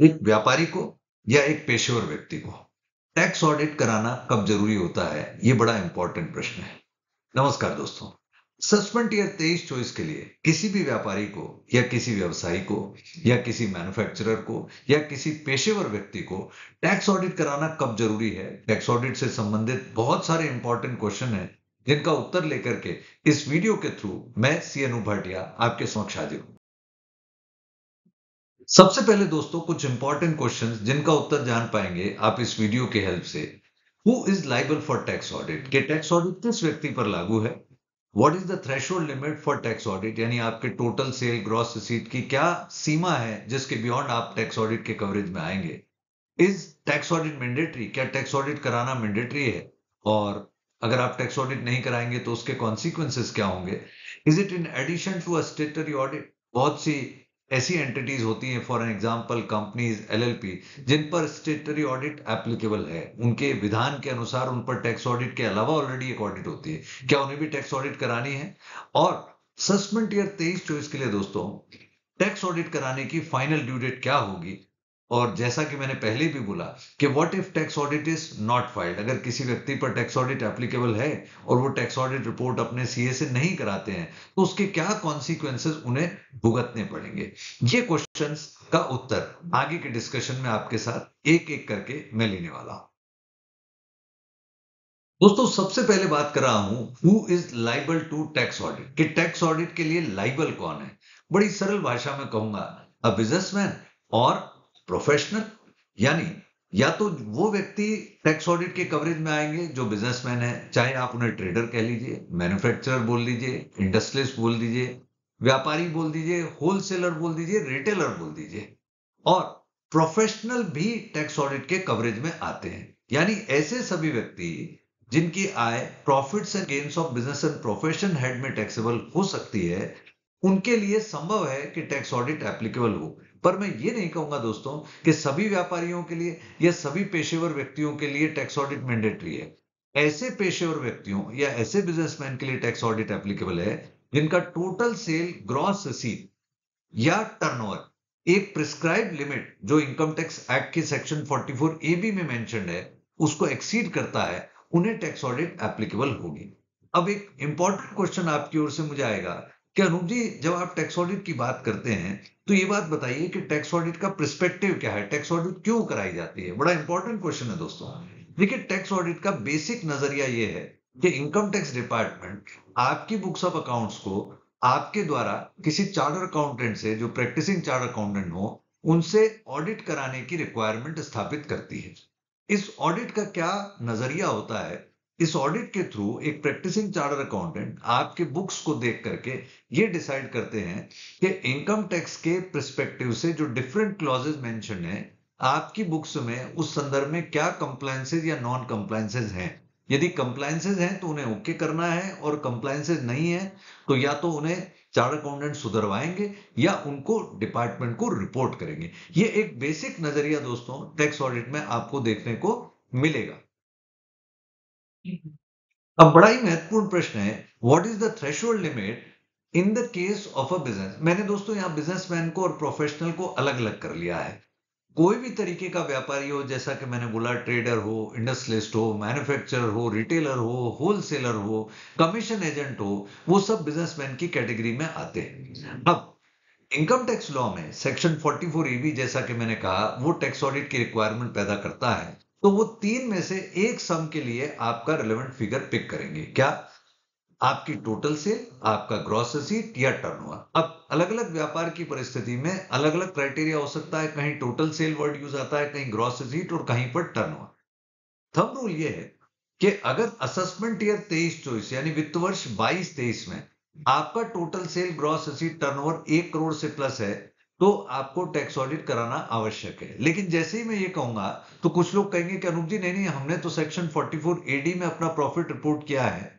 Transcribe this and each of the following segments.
एक व्यापारी को या एक पेशेवर व्यक्ति को। टैक्स ऑडिट कराना कब ज़रूरी होता है, ये बड़ा इंपॉर्टेंट प्रश्न है। नमस्कार दोस्तों। सस्पेंट ईयर तेईस चौबीस के लिए किसी भी व्यापारी को या किसी व्यवसायी को या किसी मैन्युफैक्चरर को या किसी पेशेवर व्यक्ति को टैक्स ऑडिट कराना कब ज़रूरी है? टैक्स ऑडिट से संबंधित बहुत सारे इंपॉर्टेंट क्वेश्चन हैं, जिनका उत्तर लेकर के इस वीडियो के थ्रू मैं सी अनु भाटिया आपके समक्ष हाजिर हूँ। सबसे पहले दोस्तों, कुछ इंपॉर्टेंट क्वेश्चन जिनका उत्तर जान पाएँगे आप इस वीडियो के हेल्प से। Who is liable for tax audit के टैक्स ऑडिट किस व्यक्ति पर लागू है? What is the threshold limit for tax audit यानी आपके टोटल सेल ग्रॉस रिसीट की क्या सीमा है जिसके बियॉन्ड आप टैक्स ऑडिट के कवरेज में आएँगे? इज़ टैक्स ऑडिट मैंडेटरी क्या टैक्स ऑडिट कराना मैंडेटरी है? और अगर आप टैक्स ऑडिट नहीं कराएँगे तो उसके कॉन्सिक्वेंसेस क्या होंगे? Is it in addition to a statutory audit बहुत सी ऐसी एंटिटीज होती हैं for an example companies LLP जिन पर स्टेटरी ऑडिट एप्लीकेबल है। उनके विधान के अनुसार उन पर टैक्स ऑडिट के अलावा ऑलरेडी एक ऑडिट होती है। क्या उन्हें भी टैक्स ऑडिट करानी है? और सस्पेंड ईयर तेईस चौबीस के लिए दोस्तों टैक्स ऑडिट कराने की फाइनल ड्यू डेट क्या होगी? और जैसा कि मैंने पहले भी बोला कि what if tax audit is not filed अगर किसी व्यक्ति पर टैक्स ऑडिट एप्लीकेबल है और वो टैक्स ऑडिट रिपोर्ट अपने सीए से नहीं कराते हैं तो उसके क्या कॉन्सिक्वेंसेस उन्हें भुगतने पड़ेंगे? ये क्वेश्चंस का उत्तर आगे के डिस्कशन में आपके साथ एक एक करके मैं लेने वाला हूँ। दोस्तों, सबसे पहले बात कर रहा हूँ who is liable to tax audit कि टैक्स ऑडिट के लिए लाइबल कौन है? बड़ी सरल भाषा में कहूँगा अ बिजनेसमैन और प्रोफेशनल, यानी या तो वो व्यक्ति टैक्स ऑडिट के कवरेज में आएँगे जो बिजनेसमैन है, चाहे आप उन्हें ट्रेडर कह लीजिए मैन्युफैक्चरर बोल लीजिए इंडस्ट्रियलिस्ट बोल दीजिए, व्यापारी बोल दीजिए होलसेलर बोल दीजिए रिटेलर बोल दीजिए। और प्रोफेशनल भी टैक्स ऑडिट के कवरेज में आते हैं। यानी ऐसे सभी व्यक्ति जिनकी आय profits and gains of business and profession head में टैक्सेबल हो सकती है, उनके लिए संभव है कि टैक्स ऑडिट एप्लीकेबल हो। पर मैं ये नहीं कहूँगा दोस्तों कि सभी व्यापारियों के लिए या सभी पेशेवर व्यक्तियों के लिए टैक्स ऑडिट मैंडेटरी है। ऐसे पेशेवर व्यक्तियों या ऐसे बिजनेसमैन के लिए टैक्स ऑडिट एप्लीकेबल है जिनका टोटल सेल, ग्रॉस रिसीट या टर्नओवर, एक प्रिस्क्राइब लिमिट जो इनकम टैक्स एक्ट के सेक्शन 44 ए बी में मेंशन है, उसको एक्सीड करता है, उन्हें टैक्स ऑडिट एप्लीकेबल होगी। अब एक इंपॉर्टेंट क्वेश्चन आपकी ओर से मुझे आएगा कि अनूप जी, जब आप टैक्स ऑडिट की बात करते हैं तो ये बात बताइए कि टैक्स ऑडिट का प्रस्पेक्टिव क्या है? टैक्स ऑडिट क्यों कराई जाती है? बड़ा इंपॉर्टेंट क्वेश्चन है दोस्तों। देखिए टैक्स ऑडिट का बेसिक नज़रिया ये है कि इनकम टैक्स डिपार्टमेंट आपकी बुक्स ऑफ़ अकाउंट्स को आपके द्वारा किसी चार्टर अकाउंटेंट से, जो प्रैक्टिसिंग चार्टर अकाउंटेंट हो, उनसे ऑडिट कराने की रिक्वायरमेंट स्थापित करती है। इस ऑडिट का क्या नज़रिया होता है? इस ऑडिट के थ्रू एक प्रैक्टिसिंग चार्टर अकाउंटेंट आपके बुक्स को देख करके ये डिसाइड करते हैं कि इनकम टैक्स के प्रस्पेक्टिव से जो डिफरेंट क्लॉजेज मेंशन है, आपकी बुक्स में उस संदर्भ में क्या कंप्लायंसेज या नॉन कंप्लायंसेज हैं? यदि कंप्लायंसेज हैं तो उन्हें ओके करना है और कंप्लायंसेज नहीं है तो या तो उन्हें चार्टर अकाउंटेंट सुधरवाएँगे या उनको डिपार्टमेंट को रिपोर्ट करेंगे। ये एक बेसिक नज़रिया दोस्तों टैक्स ऑडिट में आपको देखने को मिलेगा। अब बड़ा ही महत्वपूर्ण प्रश्न है what is the threshold limit in the case of a business मैंने दोस्तों यहाँ बिजनेसमैन को और प्रोफेशनल को अलग अलग कर लिया है। कोई भी तरीके का व्यापारी हो, जैसा कि मैंने बोला ट्रेडर हो इंडस्ट्रियलिस्ट हो मैन्युफैक्चरर हो रिटेलर हो होलसेलर हो कमीशन एजेंट हो, वो सब बिजनेसमैन की कैटेगरी में आते हैं। अब इनकम टैक्स लॉ में सेक्शन 44 ईबी जैसा कि मैंने कहा, वो टैक्स ऑडिट की रिक्वायरमेंट पैदा करता है। तो वो तीन में से एक सम के लिए आपका रिलेवेंट फिगर पिक करेंगे। क्या? आपकी टोटल सेल आपका ग्रॉस रिसीट या टर्नओवर अब अलग अलग व्यापार की परिस्थिति में अलग अलग क्राइटेरिया हो सकता है। कहीं टोटल सेल वर्ड यूज़ आता है, कहीं ग्रॉस रिसीट और कहीं पर टर्नओवर थंब रूल ये है कि अगर असेसमेंट ईयर तेईस चौबीस, यानी वित्त वर्ष बाईस तेईस में आपका total sale gross receipt turnover एक करोड़ से प्लस है तो आपको टैक्स ऑडिट कराना आवश्यक है। लेकिन जैसे ही मैं ये कहूँगा तो कुछ लोग कहेंगे कि अनूप जी, नहीं नहीं, हमने तो सेक्शन 44 एडी में अपना प्रॉफिट रिपोर्ट किया है।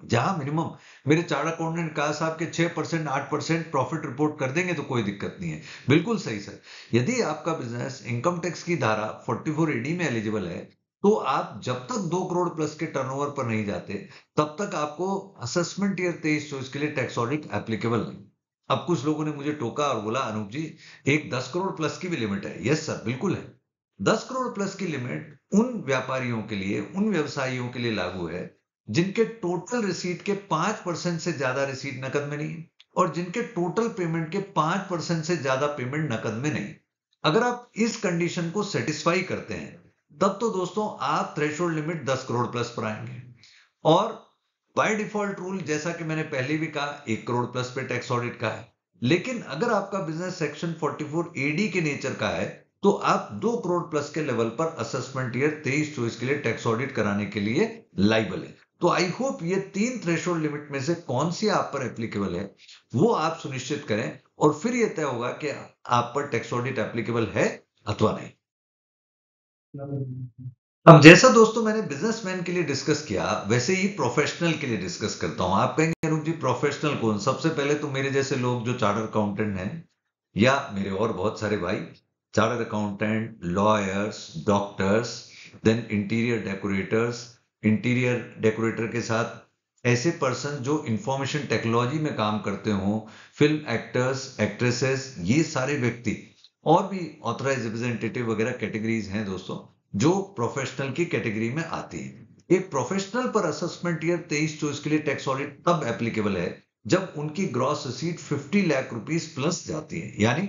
जहाँ मिनिमम मेरे चार्ट अकाउंटेंट कहा साहब के छह परसेंट आठ परसेंट प्रॉफिट रिपोर्ट कर देंगे तो कोई दिक्कत नहीं है। बिल्कुल सही, सर। यदि आपका बिज़नेस इनकम टैक्स की धारा 44 एडी में एलिजिबल है तो आप जब तक दो करोड़ प्लस के टर्नओवर पर नहीं जाते, तब तक आपको असेसमेंट ईयर तेईस चौबीस के लिए टैक्स ऑडिट एप्लीकेबल नहीं। अब कुछ लोगों ने मुझे टोका और बोला, अनूप जी, एक दस करोड़ प्लस की भी लिमिट है। यस सर बिल्कुल है। दस करोड़ प्लस की लिमिट उन व्यापारियों के लिए, उन व्यवसायियों के लिए लागू है, जिनके टोटल रिसीट के पाँच परसेंट से ज़्यादा रिसीट नकद में नहीं है और जिनके टोटल पेमेंट के पाँच परसेंट से ज़्यादा पेमेंट नकद में नहीं। अगर आप इस कंडीशन को सेटिस्फाई करते हैं, तब तो दोस्तों आप थ्रेशोल्ड लिमिट दस करोड़ प्लस पर आएँगे। और बाय डिफ़ॉल्ट रूल जैसा कि मैंने पहले भी कहा, एक करोड़ प्लस पे टैक्स ऑडिट का है। लेकिन अगर आपका बिज़नेस सेक्शन 44 एडी के नेचर का है तो आप दो करोड़ प्लस के लेवल पर असेसमेंट ईयर तेईस चौबीस के लिए टैक्स ऑडिट कराने के लिए लाइबल है। तो आई होप ये तीन थ्रेशोल्ड लिमिट में से कौन सी आप पर एप्लीकेबल है, वो आप सुनिश्चित करें और फिर यह तय होगा कि आप पर टैक्स ऑडिट एप्लीकेबल है अथवा नहीं। अब जैसा दोस्तों मैंने बिजनेसमैन के लिए डिस्कस किया, वैसे ही प्रोफेशनल के लिए डिस्कस करता हूँ। आप कहेंगे अरूप जी प्रोफेशनल कौन? सबसे पहले तो मेरे जैसे लोग जो चार्टर अकाउंटेंट हैं, या मेरे और बहुत सारे भाई charter accountant lawyers doctors then interior decorators interior decorator के साथ ऐसे पर्सन जो इंफॉर्मेशन टेक्नोलॉजी में काम करते हो फ़िल्म एक्टर्स एक्ट्रेसेस ये सारे व्यक्ति और भी ऑथराइज रिप्रेजेंटेटिव वगैरह कैटेगरीज हैं दोस्तों। जो प्रोफेशनल की कैटेगरी में आती है। एक प्रोफेशनल पर असेसमेंट ईयर तेईस चौबीस के लिए टैक्स ऑडिट तब एप्लीकेबल है जब उनकी gross receipt 50 lakh rupees plus जाती है। यानी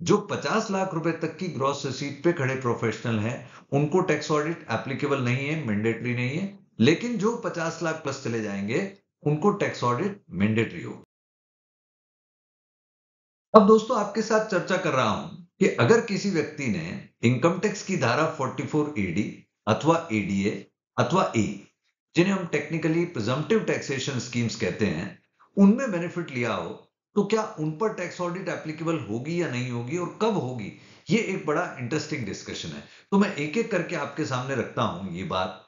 जो 50 लाख रुपए तक की ग्रॉस रिसीट पे खड़े प्रोफेशनल हैं, उनको टैक्स ऑडिट एप्लीकेबल नहीं है मैंडेटरी नहीं है, लेकिन जो 50 लाख प्लस चले जाएँगे, उनको टैक्स ऑडिट मैंडेटरी होगा। अब दोस्तों, आपके साथ चर्चा कर रहा हूँ कि अगर किसी व्यक्ति ने इनकम टैक्स की धारा 44 एडी अथवा एडीए अथवा ए जिन्हें हम टेक्निकली प्रिजम्पटिव टैक्सेशन स्कीम्स कहते हैं, उनमें बेनिफिट लिया हो तो क्या उन पर टैक्स ऑडिट एप्लीकेबल होगी या नहीं होगी और कब होगी? ये एक बड़ा इंटरेस्टिंग डिस्कशन है। तो मैं एक एक करके आपके सामने रखता हूँ ये बात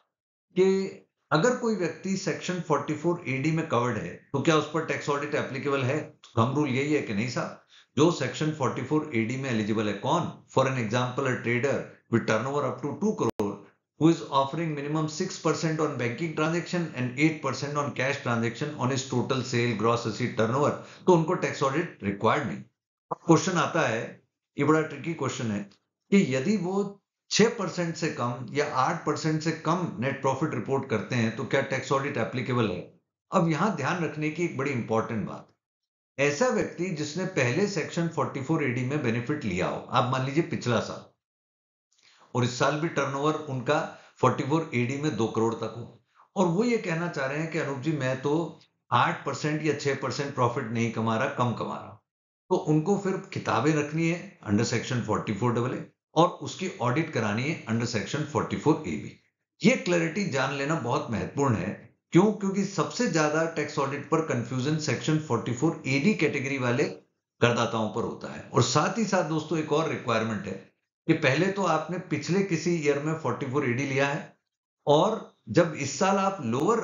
कि अगर कोई व्यक्ति सेक्शन 44 एडी में कवर्ड है तो क्या उस पर टैक्स ऑडिट एप्लीकेबल है? तो हम रूल यही है कि नहीं साहब? जो सेक्शन 44 एडी में एलिजिबल है, कौन? For an example a trader with turnover up to 2 crore who is offering minimum 6% on banking transaction and 8% on cash transaction on his total sale, gross receipt, turnover तो उनको tax audit required नहीं। Question आता है, ये बड़ा tricky question है, कि यदि वो 6% से कम या 8% से कम नेट प्रॉफिट रिपोर्ट करते हैं तो क्या टैक्स ऑडिट एप्लीकेबल है? अब यहाँ ध्यान रखने की एक बड़ी इंपॉर्टेंट बात। ऐसा व्यक्ति जिसने पहले सेक्शन 44 एडी में बेनिफिट लिया हो, आप मान लीजिए पिछला साल, और इस साल भी टर्नओवर उनका 44 एडी में दो करोड़ तक हो, और वो ये कहना चाह रहे हैं कि अनूप जी, मैं तो आठ परसेंट या छह परसेंट प्रॉफिट नहीं कमा रहा, कम कमा रहा तो उनको फिर किताबें रखनी है अंडर सेक्शन 44 डबल ए और उसकी ऑडिट करानी है अंडर सेक्शन 44 ए बी ये क्लैरिटी जान लेना बहुत महत्वपूर्ण है। क्यों? क्योंकि सबसे ज़्यादा टैक्स ऑडिट पर कंफ्यूजन सेक्शन 44 एडी कैटेगरी वाले करदाताओं पर होता है। और साथ ही साथ दोस्तों, एक और रिक्वायरमेंट है कि पहले तो आपने पिछले किसी ईयर में 44 एडी लिया है और जब इस साल आप लोअर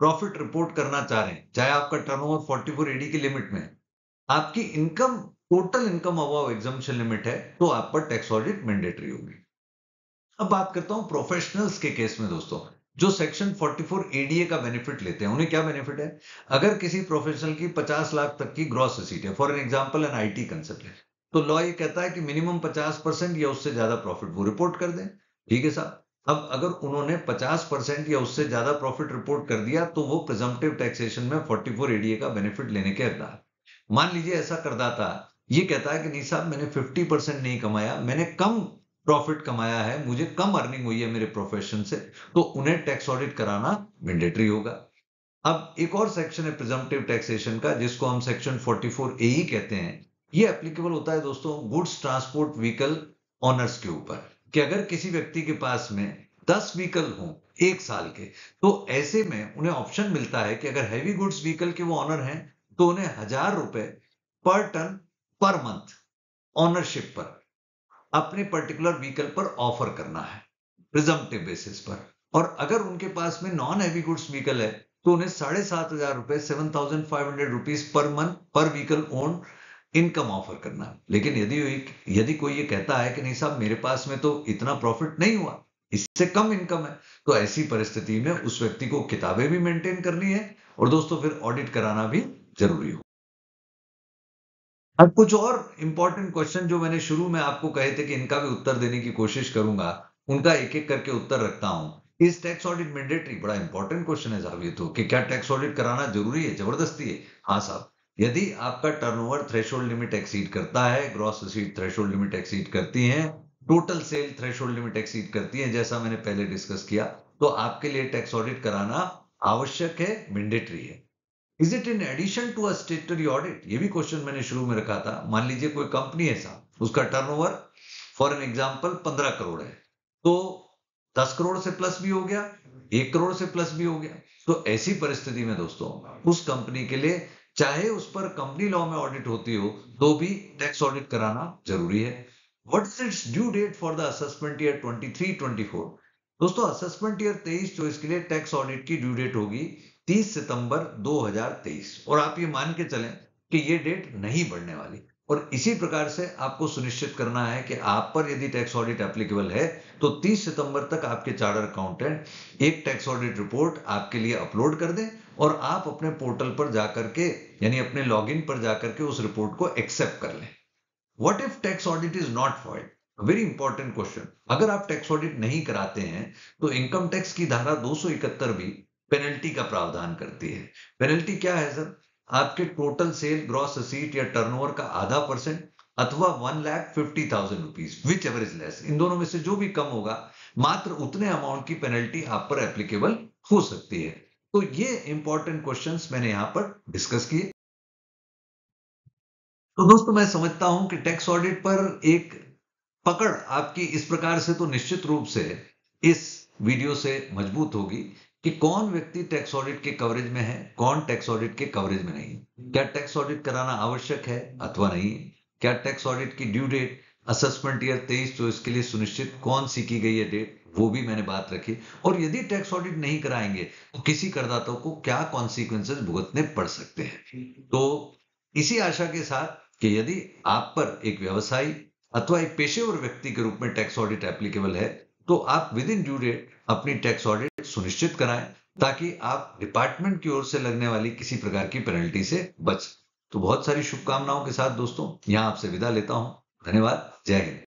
प्रॉफिट रिपोर्ट करना चाह रहे हैं, चाहे आपका टर्नओवर 44 एडी की लिमिट में आपकी income total income above exemption limit है तो आप पर टैक्स ऑडिट मैंडेटरी होगी। अब बात करता हूँ प्रोफेशनल्स के केस में दोस्तों, जो सेक्शन 44 एडीए का बेनिफिट लेते हैं, उन्हें क्या बेनिफिट है? अगर किसी प्रोफेशनल की 50 लाख तक की ग्रॉस रिसीट है for an example an IT consultant तो लॉ ये कहता है कि मिनिमम 50 परसेंट या उससे ज़्यादा प्रॉफिट वो रिपोर्ट कर दें। ठीक है साहब? अब अगर उन्होंने 50 परसेंट या उससे ज़्यादा प्रॉफिट रिपोर्ट कर दिया तो वो प्रिजम्पटिव टैक्सेशन में 44 एडीए का बेनिफिट लेने के हकदार। मान लीजिए ऐसा करदाता ये कहता है कि नहीं साहब, मैंने 50 परसेंट नहीं कमाया, मैंने कम प्रॉफिट कमाया है, मुझे कम अर्निंग हुई है मेरे प्रोफेशन से तो उन्हें टैक्स ऑडिट कराना मैंडेटरी होगा। अब एक और सेक्शन है प्रिजम्पटिव टैक्सेशन का, जिसको हम सेक्शन 44 ए ही कहते हैं। ये एप्लीकेबल होता है दोस्तों गुड्स ट्रांसपोर्ट व्हीकल ऑनर्स के ऊपर, कि अगर किसी व्यक्ति के पास में 10 व्हीकल हो एक साल के तो ऐसे में उन्हें ऑप्शन मिलता है कि अगर हैवी गुड्स व्हीकल के वो ऑनर हैं तो उन्हें हज़ार रुपए पर टन पर मंथ ऑनरशिप पर। अपने पर्टिकुलर व्हीकल पर ऑफ़र करना है प्रिजम्पटिव बेसिस पर। और अगर उनके पास में नॉन हैवी गुड्स व्हीकल है तो उन्हें साढ़े सात हज़ार रुपए seven thousand five hundred rupees per month per vehicle own income offer करना है। लेकिन यदि यदि कोई ये कहता है कि नहीं साहब, मेरे पास में तो इतना प्रॉफिट नहीं हुआ, इससे कम इनकम है तो ऐसी परिस्थिति में उस व्यक्ति को किताबें भी मेंटेन करनी है, और दोस्तों फिर ऑडिट कराना भी ज़रूरी हो। अब कुछ और इंपॉर्टेंट क्वेश्चन जो मैंने शुरू में आपको कहे थे कि इनका भी उत्तर देने की कोशिश करूँगा, उनका एक एक करके उत्तर रखता हूँ। इस टैक्स ऑडिट मैंडेटरी बड़ा इंपॉर्टेंट क्वेश्चन है ये तो कि क्या टैक्स ऑडिट कराना ज़रूरी है? ज़बरदस्ती है। हाँ साहब, यदि आपका टर्नओवर थ्रेशोल्ड लिमिट एक्सीड करता है gross receipt threshold limit exceed करती है total sale threshold limit exceed करती है, जैसा मैंने पहले डिस्कस किया तो आपके लिए टैक्स ऑडिट कराना आवश्यक है मैंडेटरी है। Is it in addition to a statutory audit ये भी क्वेश्चन मैंने शुरू में रखा था। मान लीजिए कोई कंपनी है साहब, उसका टर्नओवर फॉर एन एग्जांपल पंद्रह करोड़ है। तो दस करोड़ से प्लस भी हो गया, एक करोड़ से प्लस भी हो गया। तो ऐसी परिस्थिति में दोस्तों, उस कंपनी के लिए चाहे उस पर कंपनी लॉ में ऑडिट होती हो तो भी टैक्स ऑडिट कराना ज़रूरी है। What is its due date for the assessment year 23 24 दोस्तों असेसमेंट ईयर 23 24 के लिए टैक्स ऑडिट की ड्यू डेट होगी। 30 सितंबर 2023 और आप ये मान के चलें कि ये डेट नहीं बढ़ने वाली। और इसी प्रकार से आपको सुनिश्चित करना है कि आप पर यदि टैक्स ऑडिट एप्लीकेबल है तो 30 सितंबर तक आपके चार्टर अकाउंटेंट एक टैक्स ऑडिट रिपोर्ट आपके लिए अपलोड कर दें और आप अपने पोर्टल पर जाकर के, यानी अपने लॉगिन पर जाकर के उस रिपोर्ट को एक्सेप्ट कर लें। What if tax audit is not filed very important question अगर आप टैक्स ऑडिट नहीं कराते हैं तो इनकम टैक्स की धारा दो भी पेनल्टी का प्रावधान करती है। पेनल्टी क्या है, सर? आपके टोटल सेल ग्रॉस रिसीट या टर्नओवर का आधा परसेंट अथवा one lakh fifty thousand rupees whichever is less इन दोनों में से जो भी कम होगा, मात्र उतने अमाउंट की पेनल्टी आप पर एप्लीकेबल हो सकती है। तो ये इंपॉर्टेंट क्वेश्चन मैंने यहाँ पर डिस्कस किए। तो दोस्तों, मैं समझता हूँ कि टैक्स ऑडिट पर एक पकड़ आपकी इस प्रकार से तो निश्चित रूप से इस वीडियो से मज़बूत होगी। कि कौन व्यक्ति टैक्स ऑडिट के कवरेज में है, कौन टैक्स ऑडिट के कवरेज में नहीं क्या टैक्स ऑडिट कराना आवश्यक है अथवा नहीं है? क्या टैक्स ऑडिट की ड्यू डेट असेसमेंट ईयर तेईस चौबीस के लिए सुनिश्चित कौन सी की गई है डेट वो भी मैंने बात रखी। और यदि टैक्स ऑडिट नहीं कराएँगे तो किसी करदाता को क्या कॉन्सिक्वेंसेज भुगतने पड़ सकते हैं? तो इसी आशा के साथ कि यदि आप पर एक व्यवसायी अथवा एक पेशेवर व्यक्ति के रूप में टैक्स ऑडिट एप्लीकेबल है तो आप विद इन ड्यू डेट अपनी टैक्स ऑडिट सुनिश्चित कराएँ ताकि आप डिपार्टमेंट की ओर से लगने वाली किसी प्रकार की पेनल्टी से बच तो बहुत सारी शुभकामनाओं के साथ दोस्तों, यहाँ आपसे विदा लेता हूँ। धन्यवाद। जय हिंद।